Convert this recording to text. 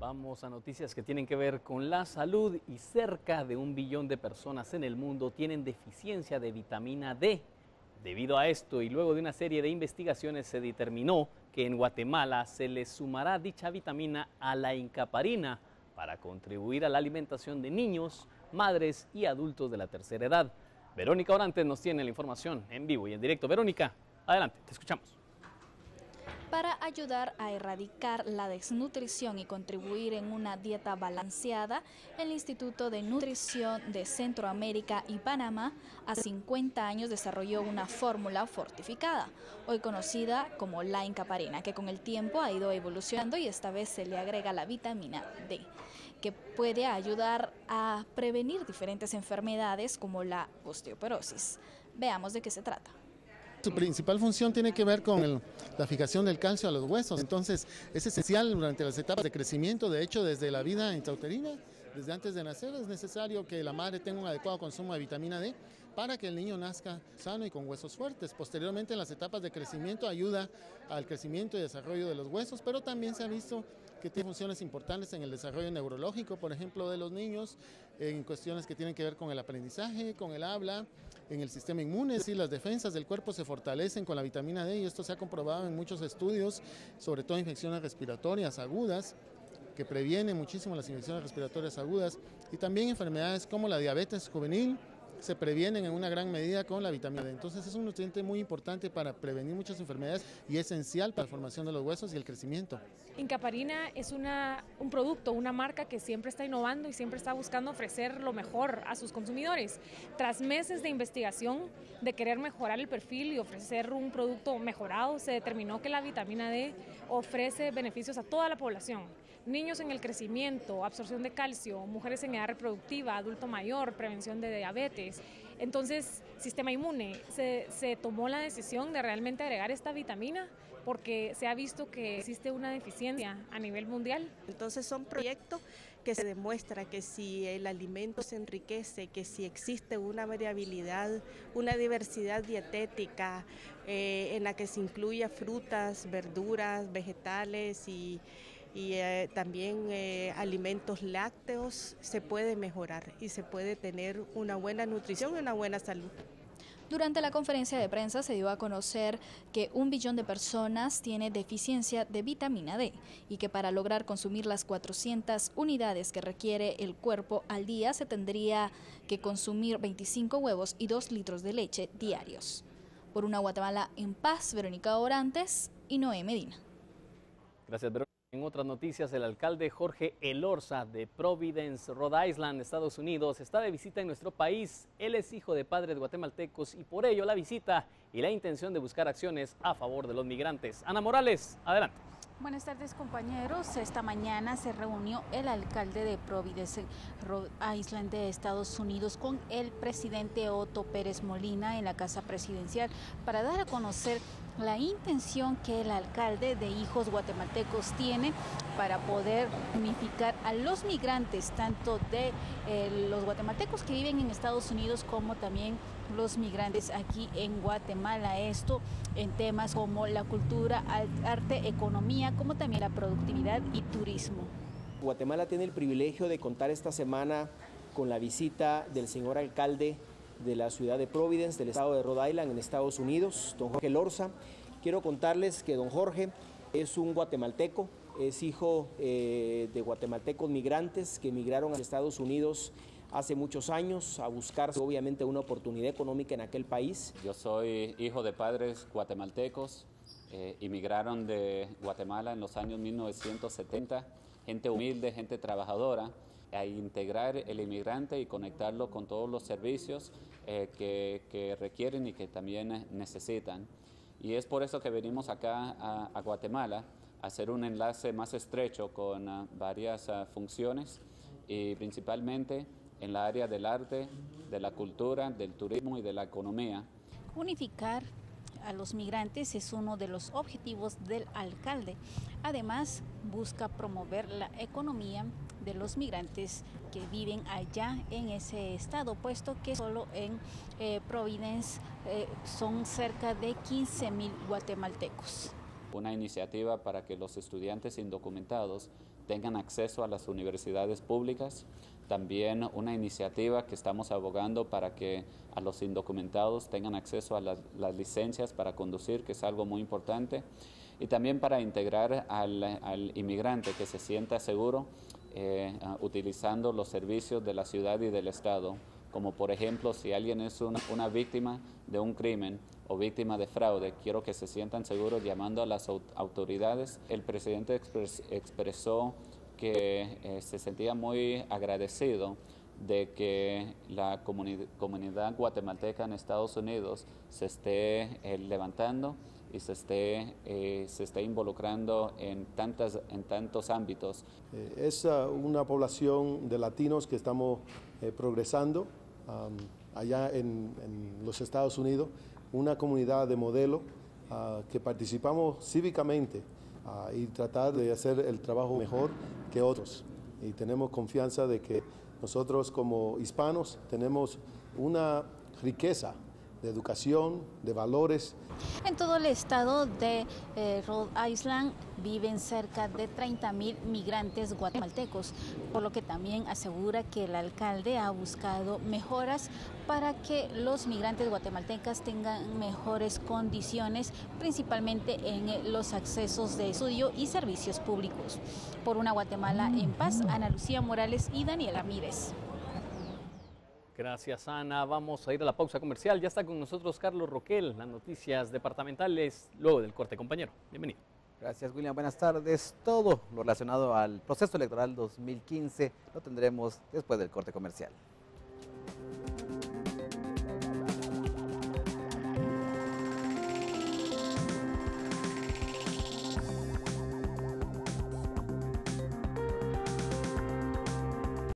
Vamos a noticias que tienen que ver con la salud y cerca de un billón de personas en el mundo tienen deficiencia de vitamina D. Debido a esto y luego de una serie de investigaciones se determinó que en Guatemala se le sumará dicha vitamina a la incaparina para contribuir a la alimentación de niños, madres y adultos de la tercera edad. Verónica Orantes nos tiene la información en vivo y en directo. Verónica, adelante, te escuchamos. Para ayudar a erradicar la desnutrición y contribuir en una dieta balanceada, el Instituto de Nutrición de Centroamérica y Panamá hace 50 años desarrolló una fórmula fortificada, hoy conocida como la incaparina, que con el tiempo ha ido evolucionando y esta vez se le agrega la vitamina D que puede ayudar a prevenir diferentes enfermedades como la osteoporosis. Veamos de qué se trata. Su principal función tiene que ver con la fijación del calcio a los huesos, entonces es esencial durante las etapas de crecimiento, de hecho desde la vida intrauterina, desde antes de nacer es necesario que la madre tenga un adecuado consumo de vitamina D para que el niño nazca sano y con huesos fuertes. Posteriormente en las etapas de crecimiento ayuda al crecimiento y desarrollo de los huesos, pero también se ha visto que tiene funciones importantes en el desarrollo neurológico, por ejemplo, de los niños, en cuestiones que tienen que ver con el aprendizaje, con el habla, en el sistema inmune, si las defensas del cuerpo se fortalecen con la vitamina D y esto se ha comprobado en muchos estudios, sobre todo infecciones respiratorias agudas que previene muchísimo las infecciones respiratorias agudas y también enfermedades como la diabetes juvenil, se previenen en una gran medida con la vitamina D. Entonces es un nutriente muy importante para prevenir muchas enfermedades y esencial para la formación de los huesos y el crecimiento. Incaparina es una, un producto, una marca que siempre está innovando y siempre está buscando ofrecer lo mejor a sus consumidores. Tras meses de investigación, de querer mejorar el perfil y ofrecer un producto mejorado, se determinó que la vitamina D ofrece beneficios a toda la población niños en el crecimiento, absorción de calcio, mujeres en edad reproductiva, adulto mayor, prevención de diabetes. Entonces, sistema inmune, se, tomó la decisión de realmente agregar esta vitamina porque se ha visto que existe una deficiencia a nivel mundial. Entonces son proyectos que se demuestra que si el alimento se enriquece, que si existe una variabilidad, una diversidad dietética eh, en la que se incluya frutas, verduras, vegetales y y eh, también eh, alimentos lácteos se puede mejorar y se puede tener una buena nutrición y una buena salud. Durante la conferencia de prensa se dio a conocer que un billón de personas tiene deficiencia de vitamina D y que para lograr consumir las 400 unidades que requiere el cuerpo al día se tendría que consumir 25 huevos y 2 litros de leche diarios. Por una Guatemala en paz, Verónica Orantes y Noé Medina. Gracias, Verónica. En otras noticias, el alcalde Jorge Elorza de Providence, Rhode Island, Estados Unidos, está de visita en nuestro país. Él es hijo de padres guatemaltecos y por ello la visita y la intención de buscar acciones a favor de los migrantes. Ana Morales, adelante. Buenas tardes compañeros. Esta mañana se reunió el alcalde de Providence, Rhode Island de Estados Unidos con el presidente Otto Pérez Molina en la Casa Presidencial para dar a conocer la intención que el alcalde de Hijos Guatemaltecos tiene para poder unificar a los migrantes, tanto de eh, los guatemaltecos que viven en Estados Unidos como también los migrantes aquí en Guatemala. Esto en temas como la cultura, arte, economía, como también la productividad y turismo. Guatemala tiene el privilegio de contar esta semana con la visita del señor alcalde de la ciudad de Providence, del estado de Rhode Island, en Estados Unidos, don Jorge Lorza. Quiero contarles que don Jorge es un guatemalteco, es hijo eh, de guatemaltecos migrantes que emigraron a Estados Unidos hace muchos años a buscar obviamente una oportunidad económica en aquel país. Yo soy hijo de padres guatemaltecos, eh, emigraron de Guatemala en los años 1970, gente humilde, gente trabajadora a integrar el inmigrante y conectarlo con todos los servicios eh, que, requieren y que también necesitan. Y es por eso que venimos acá a, Guatemala a hacer un enlace más estrecho con ah, varias ah, funciones y principalmente en la área del arte, de la cultura, del turismo y de la economía. Unificar a los migrantes es uno de los objetivos del alcalde. Además, busca promover la economía de los migrantes que viven allá en ese estado, puesto que solo en eh, Providence eh, son cerca de 15 mil guatemaltecos. una iniciativa para que los estudiantes indocumentados tengan acceso a las universidades públicas. También una iniciativa que estamos abogando para que a los indocumentados tengan acceso a las, licencias para conducir, que es algo muy importante. Y también para integrar al, inmigrante que se sienta seguro eh, utilizando los servicios de la ciudad y del Estado como por ejemplo si alguien es una, víctima de un crimen o víctima de fraude, quiero que se sientan seguros llamando a las autoridades. El presidente expresó que eh, se sentía muy agradecido de que la comunidad guatemalteca en Estados Unidos se esté eh, levantando y se esté, eh, se involucrando en, tantas, en tantos ámbitos. es una población de latinos que estamos progresando allá en, los Estados Unidos, una comunidad de modelo ah, que participamos cívicamente ah, y tratar de hacer el trabajo mejor que otros. Y tenemos confianza de que nosotros como hispanos tenemos una riqueza de educación, de valores. En todo el estado de eh, Rhode Island viven cerca de 30 mil migrantes guatemaltecos, por lo que también asegura que el alcalde ha buscado mejoras para que los migrantes guatemaltecas tengan mejores condiciones, principalmente en los accesos de estudio y servicios públicos. Por una Guatemala en paz, Ana Lucía Morales y Daniela Mírez. Gracias, Ana. Vamos a ir a la pausa comercial. Ya está con nosotros Carlos Roquel, las noticias departamentales, luego del corte, compañero. Bienvenido. Gracias, William. Buenas tardes. Todo lo relacionado al proceso electoral 2015 lo tendremos después del corte comercial.